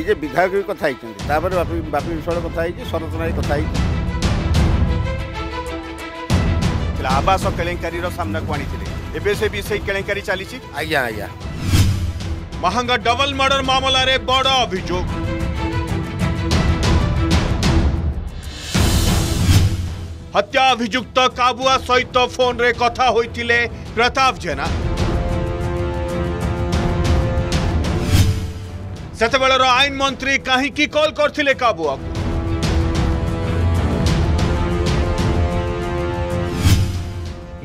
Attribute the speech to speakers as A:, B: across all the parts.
A: নিজে বিধায়ক ବି କଥା ହେଇଛନ୍ତି ତାପରେ ବାପି ବାପି ବିଶ୍ୱାଳ କଥା ହେଇଛି ଶରତ ନାୟକ କଥା ହେଇଛି
B: ଆବାସ କେଳେଙ୍କାରୀର ସାମ୍ନାକୁ ଆଣିଥିଲେ ଏବେ ସେ ବି ସେଇ କେଳେଙ୍କାରୀ ଚାଲିଛି
A: ଆଜ୍ଞା ଆଜ୍ଞା
B: ମହାଙ୍ଗା ଡବଲ ମର୍ଡର ମାମଲାରେ ବଡ଼ ଅଭିଯୋଗ ହତ୍ୟା ଅଭିଯୁକ୍ତ କାବୁଆ ସହିତ ଫୋନରେ କଥା ହୋଇଥିଲେ ପ୍ରତାପ ଜେନା ସେତେବେଳର ଆଇନ ମନ୍ତ୍ରୀ କାହିଁକି କଲ୍ କରିଥିଲେ କାବୁଆକୁ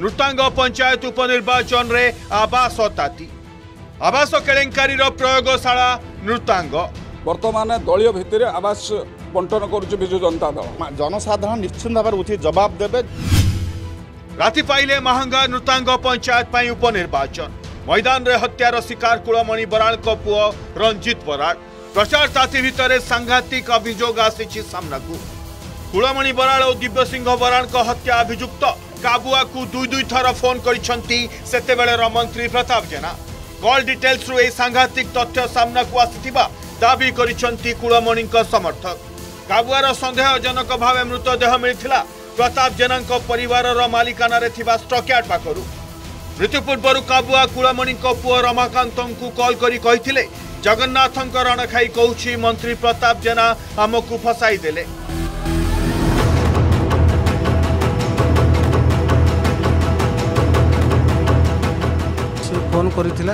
B: ନୃତାଙ୍ଗ ପଞ୍ଚାୟତ ଉପନିର୍ବାଚନରେ ଆବାସ ତାତି ଆବାସ କେଳେଙ୍କାରୀର ପ୍ରୟୋଗଶାଳା ନୃତାଙ୍ଗ
C: বর্তমানে দলীয় ভিত্তিতে
D: আবাস বন্টন করছে বিজু জনতা দল
B: জনসাধারণ নিশ্চিন্ত ভাবে উঠি জবাব দেবে রাতে পাইলে মাহাঙ্গা নৃতাঙ্গ পঞ্চায়েত পাই উপনির্বাচন मैदानले हत्यार शिकार कुमणि बरालको पु रञ्जित बराल प्रचार साथी भित्र साङ्घातिक अभियोग आसिन्छ सामनाको कुलमणि सिंह बराडको हत्या अभियुक्त कबुवा दुई दुई थर फोन गरिन्छ मन्त्री प्रताप जेना कल डिटेल्स रु साङातिक तथ्य सामनाको आसिति दावी गरिमणिको समर्थक काबुआर सन्देहजनक भावे मृतदेह मिला प्रताप जेना थिबा स्टकयाट पा ମୃତ୍ୟୁ ପୂର୍ବରୁ କାବୁଆ କୁଳମଣିଙ୍କ ପୁଅ ରମାକାନ୍ତଙ୍କୁ କଲ୍ କରି କହିଥିଲେ ଜଗନ୍ନାଥଙ୍କ ରଣ ଖାଇ କହୁଛି ମନ୍ତ୍ରୀ ପ୍ରତାପ ଜେନା ଆମକୁ ଫସାଇ ଦେଲେ
E: ସେ ଫୋନ୍ କରିଥିଲା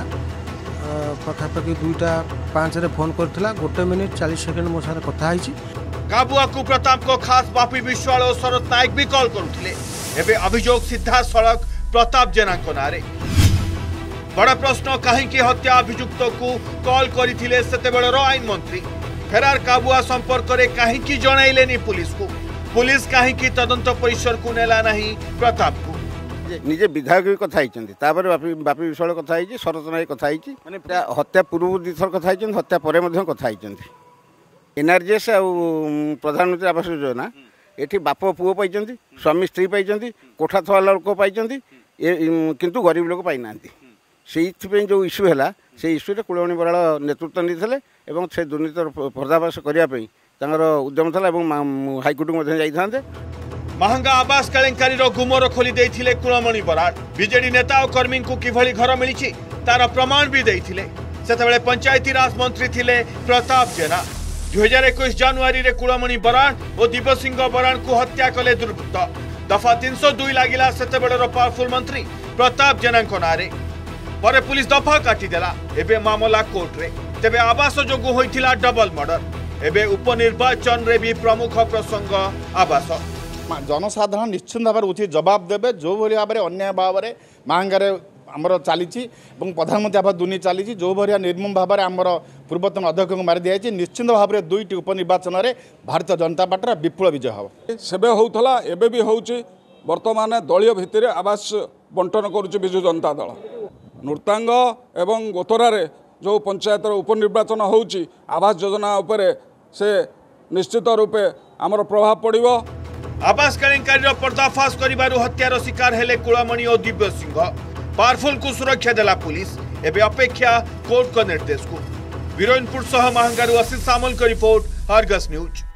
E: ପାଖାପାଖି ଦୁଇଟା ପାଞ୍ଚରେ ଫୋନ୍ କରିଥିଲା ଗୋଟେ ମିନିଟ୍ ଚାଳିଶ ସେକେଣ୍ଡ ମୋ ସାଙ୍ଗରେ କଥା ହେଇଛି
B: କାବୁଆକୁ ପ୍ରତାପଙ୍କ ଖାସ୍ ବାପି ବିଶ୍ୱାଳ ଓ ଶରତ ନାୟକ ବି କଲ୍ କରୁଥିଲେ ଏବେ ଅଭିଯୋଗ ସିଧା ସଳଖ প্রতাপ জেনাঙ্ক নাঁরে বড় প্রশ্ন কাহিঁকি হত্যা অভিযুক্তকু কল করে সেতবেলর আইনমন্ত্রী ফেরার কাবুয়া সম্পর্কের কাহিঁকি জনাইলেনি পুলিশকু পুলিশ কাহিঁকি তদন্ত পরিসরকু নেলা
A: না প্রতাপকু নিজে বিধায়ক বি কথা হয়েছেন তাপরে বাপি বাপি বিশাল কথা হয়েছি শরত নায়ক কথা হয়েছি মানে হত্যা পূর্ব দুইথর কথা হয়েছেন হত্যা পরে কথা হয়েছেন এনআরজিএস আ প্রধানমন্ত্রী আবাস যোজনা এটি বাপ পুয় পাই স্বামী স্ত্রী পাই কোঠা থাকা লোক পাই ଏ କିନ୍ତୁ ଗରିବ ଲୋକ ପାଇନାହାନ୍ତି ସେଇଥିପାଇଁ ଯେଉଁ ଇସ୍ୟୁ ହେଲା ସେ ଇସ୍ୟୁରେ କୁଳମଣି ବରାଳ ନେତୃତ୍ୱ ନେଇଥିଲେ ଏବଂ ସେ ଦୁର୍ନୀତିର ପର୍ଦ୍ଦାଫାଶ କରିବା ପାଇଁ ତାଙ୍କର ଉଦ୍ୟମ ଥିଲା ଏବଂ ହାଇକୋର୍ଟକୁ ମଧ୍ୟ ଯାଇଥାନ୍ତେ
B: ମହଙ୍ଗା ଆବାସ କେଳେଙ୍କାରୀର ଗୁମର ଖୋଲି ଦେଇଥିଲେ କୁଳମଣି ବରାଳ ବିଜେଡି ନେତା ଓ କର୍ମୀଙ୍କୁ କିଭଳି ଘର ମିଳିଛି ତାର ପ୍ରମାଣ ବି ଦେଇଥିଲେ ସେତେବେଳେ ପଞ୍ଚାୟତିରାଜ ମନ୍ତ୍ରୀ ଥିଲେ ପ୍ରତାପ ଜେନା ଦୁଇହଜାର ଏକୋଇଶ ଜାନୁଆରୀରେ କୁଳମଣି ବରାଣ ଓ ଦିବସିଂହ ବରାଣଙ୍କୁ ହତ୍ୟା କଲେ ଦୁର୍ବୃତ୍ତ ଦଫା ତିନିଶହ ଦୁଇ ଲାଗିଲା ସେତେବେଳର ପାୱାରଫୁଲ୍ ମନ୍ତ୍ରୀ ପ୍ରତାପ ଜେନାଙ୍କ ନାଁରେ ପରେ ପୁଲିସ ଦଫା କାଟିଦେଲା ଏବେ ମାମଲା କୋର୍ଟରେ ତେବେ ଆବାସ ଯୋଗୁଁ ହୋଇଥିଲା ଡବଲ ମର୍ଡର ଏବେ ଉପନିର୍ବାଚନରେ ବି ପ୍ରମୁଖ ପ୍ରସଙ୍ଗ ଆବାସ
D: জনসাধারণ নিশ্চিন্ত ভাবে উচিত জবাব দেবে যেভাবে ভাবে অন্যায় ভাবে মাঙ্গারে ଆମର ଚାଲିଛି ଏବଂ ପ୍ରଧାନମନ୍ତ୍ରୀ ଆବାସ ଦୁର୍ନୀତି ଚାଲିଛି ଯେଉଁଭଳିଆ ନିର୍ମମ ଭାବରେ ଆମର ପୂର୍ବତନ ଅଧ୍ୟକ୍ଷଙ୍କୁ ମାରି ଦିଆଯାଇଛି ନିଶ୍ଚିତ ଭାବରେ ଦୁଇଟି ଉପନିର୍ବାଚନରେ ଭାରତୀୟ ଜନତା ପାର୍ଟିର ବିପୁଳ ବିଜୟ ହେବ
C: ସେବେ ହେଉଥିଲା ଏବେ ବି ହେଉଛି ବର୍ତ୍ତମାନ ଦଳୀୟ ଭିତ୍ତିରେ ଆବାସ ବଣ୍ଟନ କରୁଛି ବିଜୁ ଜନତା ଦଳ ନୃତାଙ୍ଗ ଏବଂ ଗୋତରାରେ ଯେଉଁ ପଞ୍ଚାୟତର ଉପନିର୍ବାଚନ ହେଉଛି ଆବାସ ଯୋଜନା ଉପରେ ସେ ନିଶ୍ଚିତ ରୂପେ ଆମର ପ୍ରଭାବ ପଡ଼ିବ
B: ଆବାସ କେଳେଙ୍କାରୀର ପର୍ଦ୍ଦାଫାସ କରିବାରୁ ହତ୍ୟାର ଶିକାର ହେଲେ କୁଳମଣି ଓ ଦିବ୍ୟସିଂହ पारफुल को सुरक्षा देला पुलिस एवं अपेक्षा कोर्ट निर्देश को सह महांगारू असित सामल का रिपोर्ट हरगस न्यूज़